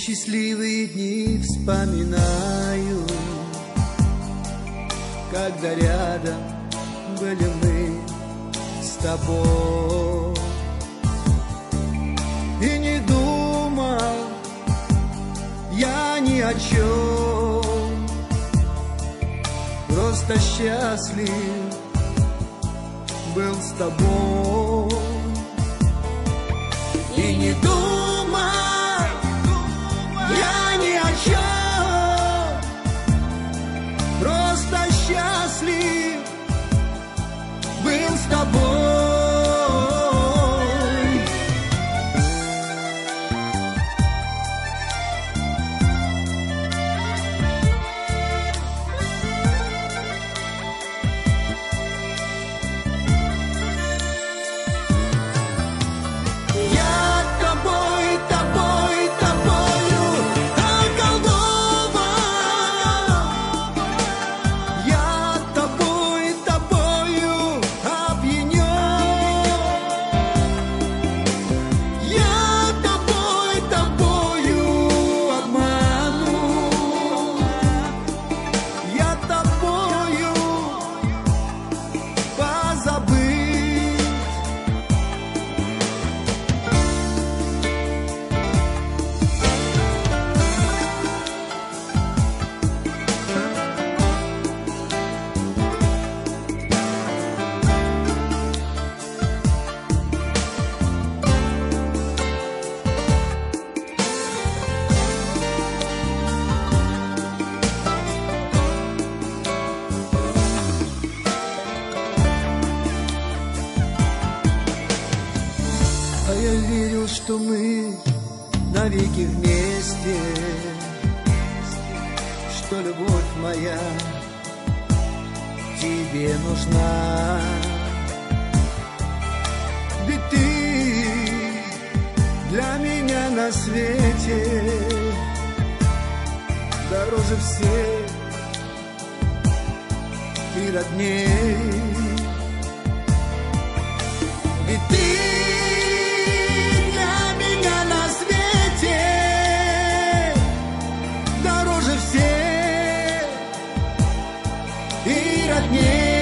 Счастливые дни вспоминаю, Когда рядом были мы с тобой. И не думал я ни о чем, Просто счастлив был с тобой. И не думал что мы навеки вместе, Что любовь моя тебе нужна. Ведь ты для меня на свете Дороже всех и родней. Ведь ты wśród.